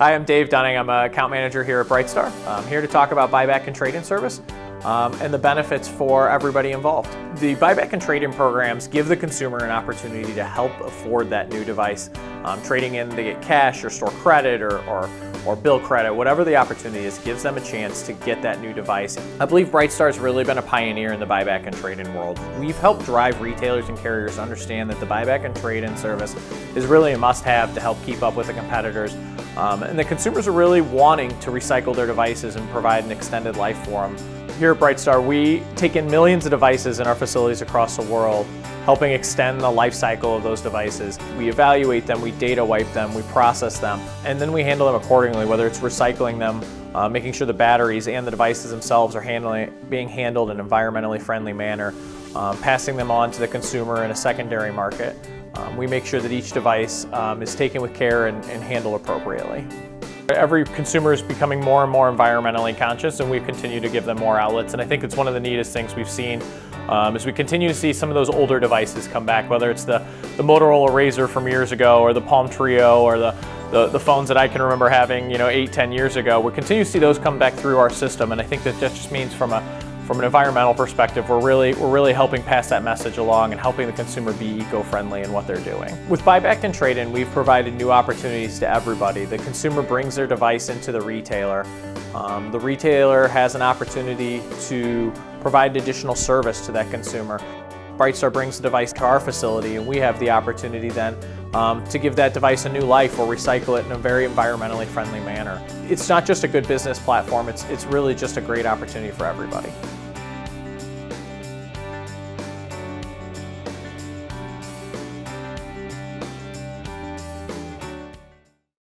Hi, I'm Dave Dunning. I'm a account manager here at Brightstar. I'm here to talk about buyback and trade-in service um, and the benefits for everybody involved. The buyback and trade-in programs give the consumer an opportunity to help afford that new device. Um, trading in, they get cash or store credit or, or, or bill credit, whatever the opportunity is, gives them a chance to get that new device. I believe Brightstar has really been a pioneer in the buyback and trade-in world. We've helped drive retailers and carriers understand that the buyback and trade-in service is really a must-have to help keep up with the competitors um, and the consumers are really wanting to recycle their devices and provide an extended life for them. Here at Brightstar, we take in millions of devices in our facilities across the world, helping extend the life cycle of those devices. We evaluate them, we data wipe them, we process them, and then we handle them accordingly, whether it's recycling them, uh, making sure the batteries and the devices themselves are handling, being handled in an environmentally friendly manner, um, passing them on to the consumer in a secondary market. Um, we make sure that each device um, is taken with care and, and handled appropriately. Every consumer is becoming more and more environmentally conscious and we continue to give them more outlets and I think it's one of the neatest things we've seen um, as we continue to see some of those older devices come back, whether it's the, the Motorola Razr from years ago or the Palm Treo or the, the, the, phones that I can remember having, you know, eight, ten years ago. We continue to see those come back through our system and I think that that just means from a from an environmental perspective, we're really, we're really helping pass that message along and helping the consumer be eco-friendly in what they're doing. With buyback and trade-in, we've provided new opportunities to everybody. The consumer brings their device into the retailer. Um, the retailer has an opportunity to provide additional service to that consumer. Brightstar brings the device to our facility and we have the opportunity then um, to give that device a new life or recycle it in a very environmentally friendly manner. It's not just a good business platform, it's, it's really just a great opportunity for everybody.